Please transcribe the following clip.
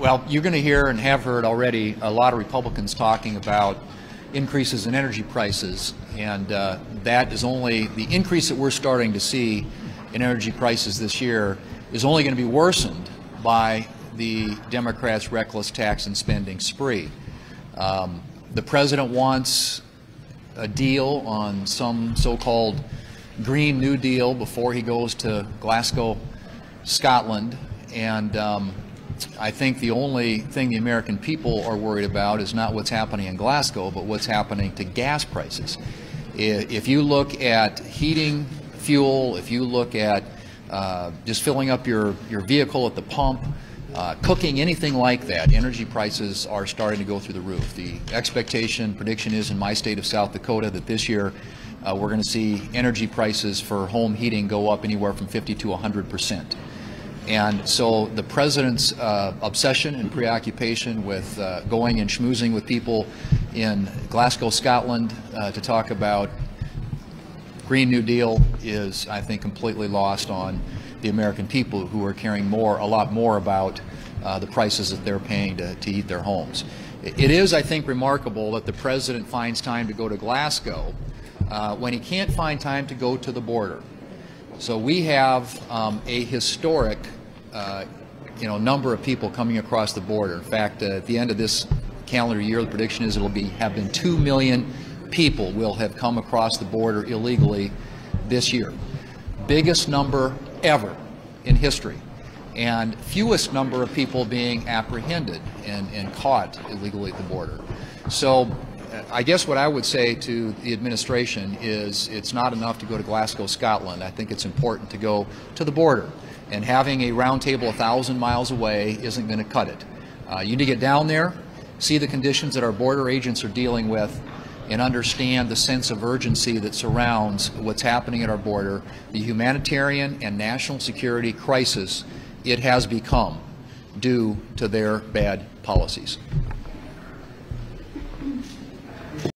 Well, you're going to hear and have heard already a lot of Republicans talking about increases in energy prices, and uh, that is only the increase that we're starting to see in energy prices this year is only going to be worsened by the Democrats' reckless tax and spending spree. Um, the president wants a deal on some so-called Green New Deal before he goes to Glasgow, Scotland, and um, I think the only thing the American people are worried about is not what's happening in Glasgow, but what's happening to gas prices. If you look at heating fuel, if you look at uh, just filling up your, your vehicle at the pump, uh, cooking, anything like that, energy prices are starting to go through the roof. The expectation, prediction is in my state of South Dakota that this year uh, we're going to see energy prices for home heating go up anywhere from 50 to 100 percent. And so the president's uh, obsession and preoccupation with uh, going and schmoozing with people in Glasgow, Scotland uh, to talk about Green New Deal is, I think, completely lost on the American people who are caring more, a lot more about uh, the prices that they're paying to, to heat their homes. It is, I think, remarkable that the president finds time to go to Glasgow uh, when he can't find time to go to the border. So we have um, a historic, uh, you know, number of people coming across the border. In fact, uh, at the end of this calendar year, the prediction is it will be have been two million people will have come across the border illegally this year. Biggest number ever in history, and fewest number of people being apprehended and, and caught illegally at the border. So I guess what I would say to the administration is it's not enough to go to Glasgow, Scotland. I think it's important to go to the border. And having a roundtable a thousand miles away isn't going to cut it. Uh, you need to get down there, see the conditions that our border agents are dealing with, and understand the sense of urgency that surrounds what's happening at our border, the humanitarian and national security crisis it has become due to their bad policies.